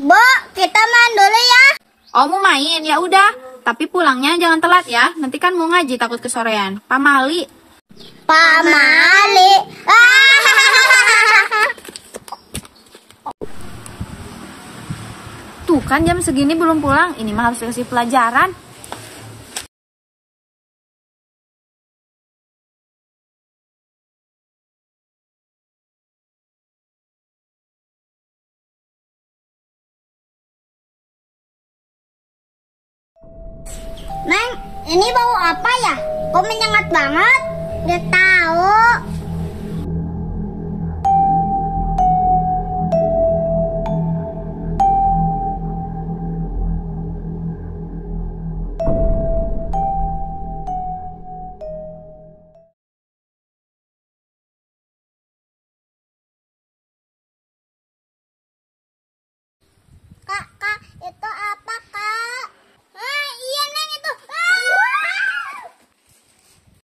Bu, kita main dulu ya. Oh mau main ya udah, tapi pulangnya jangan telat ya. Nanti kan mau ngaji takut kesorean. Pamali. Pak Mali. Tuh kan jam segini belum pulang. Ini mah harus dikasih pelajaran. Neng, ini bau apa ya? Kok menyengat banget? Tahu.